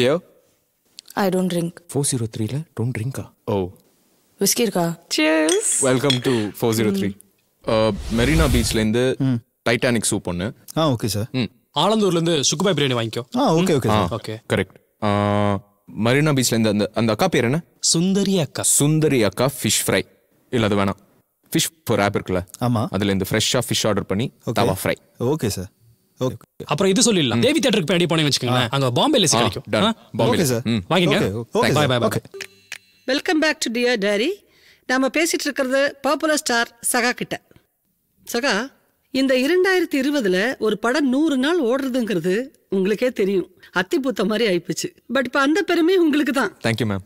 Beer I don't drink four zero த்ரீல don't ட்ரிங்கா ஓ. Whisky இருக்கா? Cheers welcome to four zero three Marina பீச்லேருந்து Titanic soup ஒன்று ஆ okay sir ஆலந்தூர்லேருந்து சுக்குபாய் பிரியாணி வாங்கிக்கோ. ஆ okay okay okay correct Marina பீச்லேருந்து அந்த அந்த அக்கா பேர் என்ன? சுந்தரி அக்கா. சுந்தரி அக்கா ஃபிஷ் ஃப்ரை இல்லை அது வேணாம். ஃபிஷ் ஒரு ஆப் இருக்குல்ல. ஆமா. அதுலேருந்து ஃப்ரெஷ்ஷாக ஃபிஷ் ஆர்டர் பண்ணி தவா ஃப்ரை ஓகே சார் அப்புறம் இது சொல்லிடலாம். தேவி தேட்டருக்கு பின்னாடி போனேன்னு வச்சுக்கோங்களேன். அங்க பாம்பே லேசி கிடைக்கும். டன் ஆ? ஓகே சார் வாங்கிங்க. Bye bye okay bye welcome back to dear diary நாம பேசிட்டு இருக்கிறது பாப்புலர் ஸ்டார் சகா கிட்ட. சகா இந்த இரண்டாயிரத்தி இருபதுல ஒரு படம் நூறு நாள் ஓடுறதுங்கிறது உங்களுக்கே தெரியும். அத்திப்பூத்த மாதிரி ஆயிப்போச்சு. பட் இப்ப அந்த பெருமை உங்களுக்கு தான் தேங்க்யூ மேம்